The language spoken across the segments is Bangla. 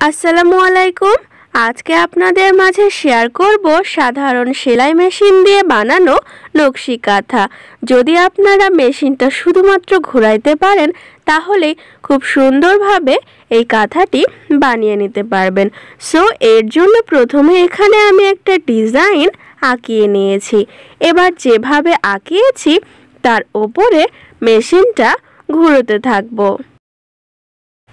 আসসালামু আলাইকুম। আজকে আপনাদের মাঝে শেয়ার করব সাধারণ সেলাই মেশিন দিয়ে বানানো নকশি কাঁথা। যদি আপনারা মেশিনটা শুধুমাত্র ঘোরাইতে পারেন, তাহলে খুব সুন্দরভাবে এই কাঁথাটি বানিয়ে নিতে পারবেন। সো এর জন্য প্রথমে এখানে আমি একটা ডিজাইন আঁকিয়ে নিয়েছি। এবার যেভাবে আঁকিয়েছি, তার ওপরে মেশিনটা ঘুরোতে থাকব।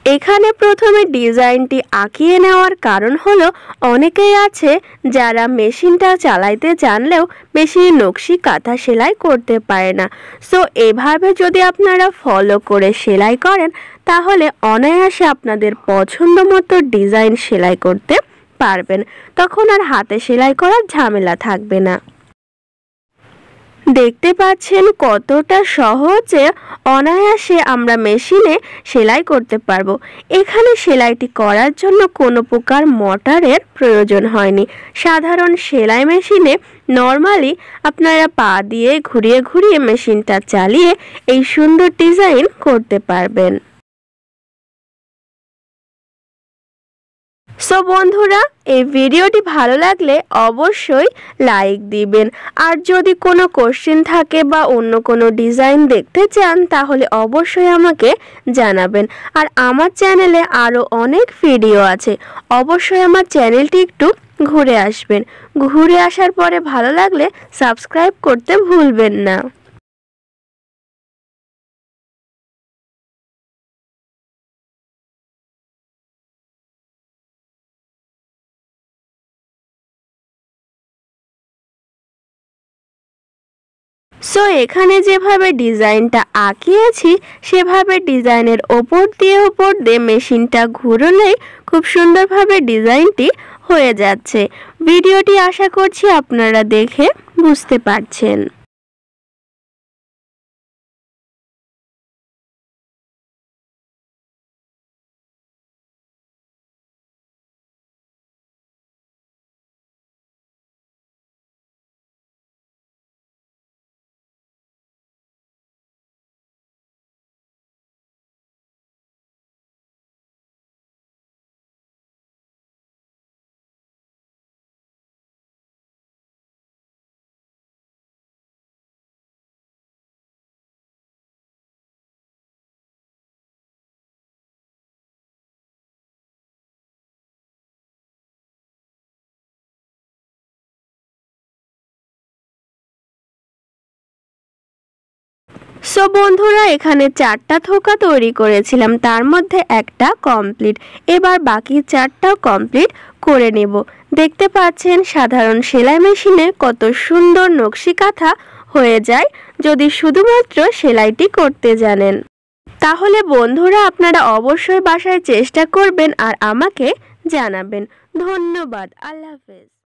এখানে প্রথমে ডিজাইনটি আঁকিয়ে নেওয়ার কারণ হলো, অনেকেই আছে যারা মেশিনটা চালাইতে জানলেও বেশি নকশি কাঁথা সেলাই করতে পারে না। সো এভাবে যদি আপনারা ফলো করে সেলাই করেন, তাহলে অনায়াসে আপনাদের পছন্দ মতো ডিজাইন সেলাই করতে পারবেন। তখন আর হাতে সেলাই করার ঝামেলা থাকবে না। দেখতে পাচ্ছেন কতটা সহজে অনায়াসে আমরা মেশিনে সেলাই করতে পারব। এখানে সেলাইটি করার জন্য কোনো প্রকার মোটরের প্রয়োজন হয়নি। সাধারণ সেলাই মেশিনে নর্মালি আপনারা পা দিয়ে ঘুরিয়ে ঘুরিয়ে মেশিনটা চালিয়ে এই সুন্দর ডিজাইন করতে পারবেন। সো বন্ধুরা, এই ভিডিওটি ভালো লাগলে অবশ্যই লাইক দিবেন। আর যদি কোনো কোশ্চেন থাকে বা অন্য কোনো ডিজাইন দেখতে চান, তাহলে অবশ্যই আমাকে জানাবেন। আর আমার চ্যানেলে আরও অনেক ভিডিও আছে। অবশ্যই আমার চ্যানেলটি একটু ঘুরে আসবেন। ঘুরে আসার পরে ভালো লাগলে সাবস্ক্রাইব করতে ভুলবেন না। সো এখানে যেভাবে ডিজাইনটা আঁকিয়েছি, সেভাবে ডিজাইনের ওপর দিয়ে ওপর দিয়ে মেশিনটা ঘুরলেই খুব সুন্দরভাবে ডিজাইনটি হয়ে যাচ্ছে। ভিডিওটি আশা করছি আপনারা দেখে বুঝতে পারছেন। সো বন্ধুরা, এখানে চারটা থোকা তৈরি করেছিলাম। তার মধ্যে একটা কমপ্লিট। এবার বাকি চারটাও কমপ্লিট করে নেব। দেখতে পাচ্ছেন, সাধারণ সেলাই মেশিনে কত সুন্দর নকশি কাঁথা হয়ে যায় যদি শুধুমাত্র সেলাইটি করতে জানেন। তাহলে বন্ধুরা, আপনারা অবশ্যই বাসায় চেষ্টা করবেন আর আমাকে জানাবেন। ধন্যবাদ। আল্লাহ হাফেজ।